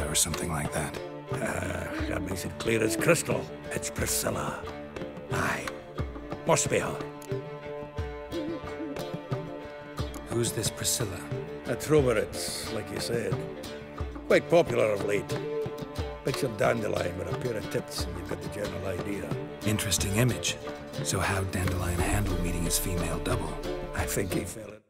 Or something like that. Uh, that makes it clear as crystal. It's Priscilla. Aye. Must be her. Who's this Priscilla? A trobairitz, like you said. Quite popular of late. Picture Dandelion with a pair of tits and you've got the general idea. Interesting image. So how'd Dandelion handle meeting his female double? I think he fell it.